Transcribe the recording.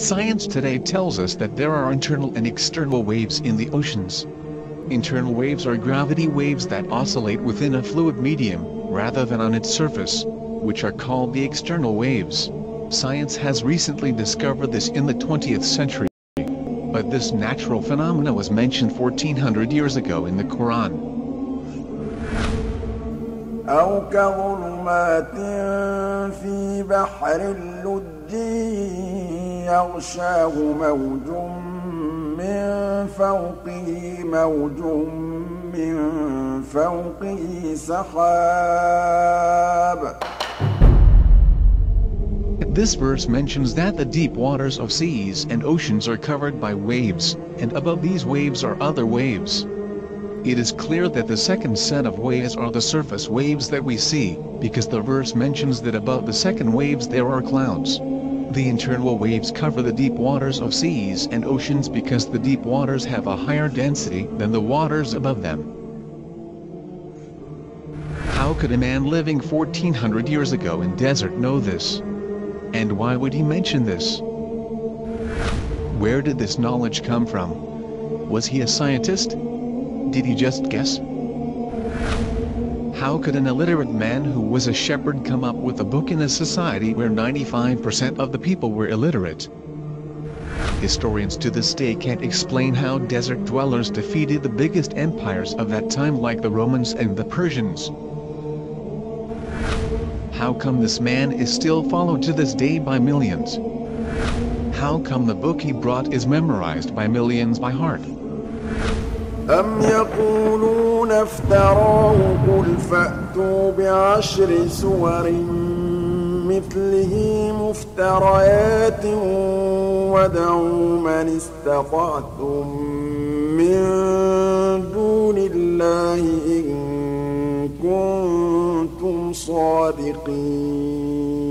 Science today tells us that there are internal and external waves in the oceans. Internal waves are gravity waves that oscillate within a fluid medium, rather than on its surface, which are called the external waves. Science has recently discovered this in the 20th century. But this natural phenomena was mentioned 1400 years ago in the Quran. أو كظلمات في بحر اللج يغشاه موج من فوقه موج من فوقه سحاب This verse mentions that the deep waters of seas and oceans are covered by waves, and above these waves are other waves. It is clear that the second set of waves are the surface waves that we see, because the verse mentions that above the second waves there are clouds. The internal waves cover the deep waters of seas and oceans because the deep waters have a higher density than the waters above them. How could a man living 1400 years ago in desert know this? And why would he mention this? Where did this knowledge come from? Was he a scientist? Did he just guess? How could an illiterate man who was a shepherd come up with a book in a society where 95% of the people were illiterate? Historians to this day can't explain how desert dwellers defeated the biggest empires of that time like the Romans and the Persians. How come this man is still followed to this day by millions? How come the book he brought is memorized by millions by heart? أم يقولون افتراه قل فأتوا بعشر سور مثله مفتريات ودعوا من استطعتم من دون الله إن كنتم صادقين.